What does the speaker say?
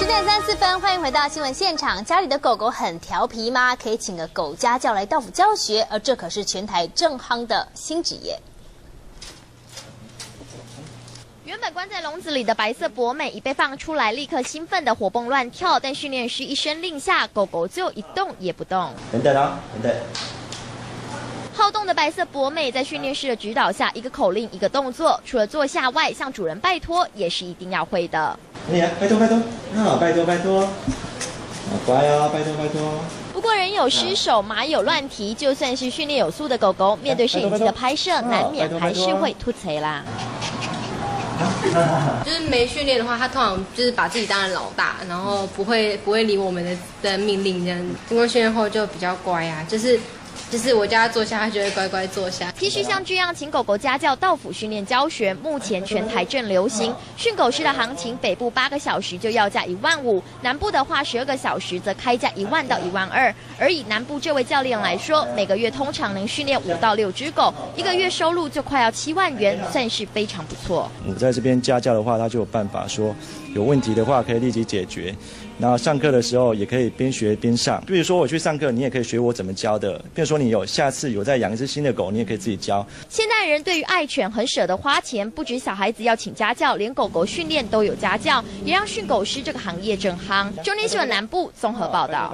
十点三四分，欢迎回到新闻现场。家里的狗狗很调皮吗？可以请个狗家教来到府教学，而这可是全台正夯的新职业。原本关在笼子里的白色博美一被放出来，立刻兴奋的活蹦乱跳。但训练师一声令下，狗狗就一动也不动。等等啊，等等。好动的白色博美在训练师的指导下，一个口令一个动作，除了坐下外，向主人拜托也是一定要会的。你来，拜托拜托，好，拜托拜托，好乖哦，拜托拜托。不过人有失手，马有乱蹄，就算是训练有素的狗狗，面对摄影机的拍摄，难免还是会突贼啦。就是没训练的话，它通常就是把自己当成老大，然后不会不会理我们的的命令这样。经过训练后就比较乖啊，就是。就是我叫它坐下，它就会乖乖坐下。其实像这样，请狗狗家教到府训练教学，目前全台正流行。训狗师的行情，北部八个小时就要价一万五，南部的话十二个小时则开价一万到一万二。而以南部这位教练来说，每个月通常能训练五到六只狗，一个月收入就快要七万元，算是非常不错。我在这边家教的话，他就有办法说，有问题的话可以立即解决。然后上课的时候也可以边学边上，比如说我去上课，你也可以学我怎么教的。比如说你有下次有再养一只新的狗，你也可以自己教。现代人对于爱犬很舍得花钱，不止小孩子要请家教，连狗狗训练都有家教，也让训狗师这个行业正夯。中天新闻南部综合报道。